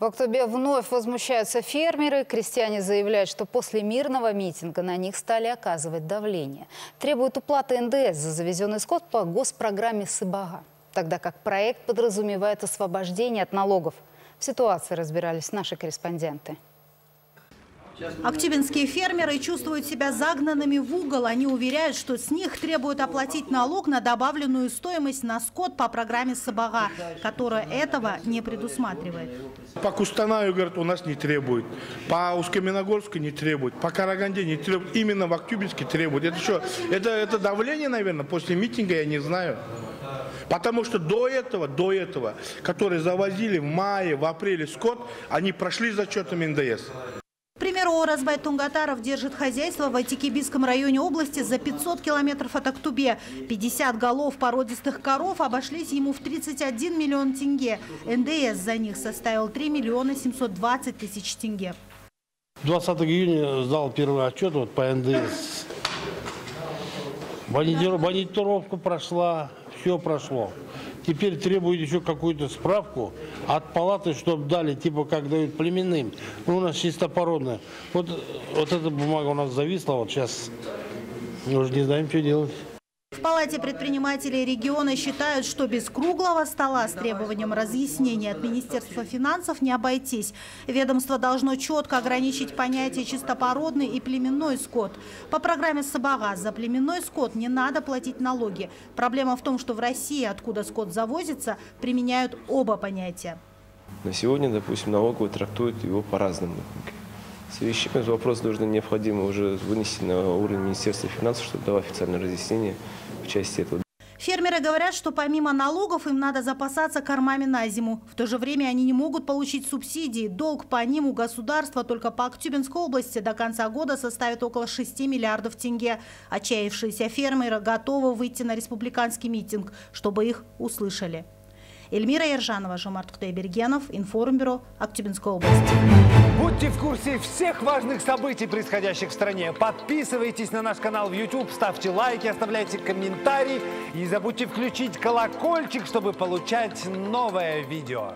В Актубе вновь возмущаются фермеры. Крестьяне заявляют, что после мирного митинга на них стали оказывать давление. Требуют уплаты НДС за завезенный скот по госпрограмме «Сыбага». Тогда как проект подразумевает освобождение от налогов. В ситуации разбирались наши корреспонденты. Актюбинские фермеры чувствуют себя загнанными в угол. Они уверяют, что с них требуют оплатить налог на добавленную стоимость на скот по программе «Сабага», которая этого не предусматривает. По Кустанаю, говорят, у нас не требует. По Узкоминогорску не требует. По Караганде не требует. Именно в Актюбинске требует. Это что? Это, это давление, наверное, после митинга, я не знаю. Потому что до этого, до этого, которые завозили в мае, в апреле скот, они прошли зачетом НДС. Оразбай Тунгатаров держит хозяйство в Айтикибийском районе области за 500 километров от Актубе. 50 голов породистых коров обошлись ему в 31 миллион тенге. НДС за них составил 3 миллиона 720 тысяч тенге. 20 июня сдал первый отчет вот по НДС. Монитировку прошла, все прошло. Теперь требует еще какую-то справку от палаты, чтобы дали, типа как дают племенным. Ну, у нас чистопородная. Вот, вот эта бумага у нас зависла, вот сейчас мы уже не знаем, что делать. В Палате предпринимателей региона считают, что без круглого стола с требованием разъяснения от Министерства финансов не обойтись. Ведомство должно четко ограничить понятие чистопородный и племенной скот. По программе «Сабага» за племенной скот не надо платить налоги. Проблема в том, что в России, откуда скот завозится, применяют оба понятия. На сегодня, допустим, налоговый трактует его по-разному. В связи с чем этот вопрос нужно необходимо уже вынести на уровень Министерства финансов, чтобы дало официальное разъяснение в части этого. Фермеры говорят, что помимо налогов им надо запасаться кормами на зиму. В то же время они не могут получить субсидии. Долг по ним у государства только по Актюбинской области до конца года составит около 6 миллиардов тенге. Отчаявшиеся фермеры готовы выйти на республиканский митинг, чтобы их услышали. Эльмира Ержанова, Жомарт Кутайбергенов, Информбюро, Актюбинской области. Будьте в курсе всех важных событий, происходящих в стране. Подписывайтесь на наш канал в YouTube, ставьте лайки, оставляйте комментарии. И не забудьте включить колокольчик, чтобы получать новое видео.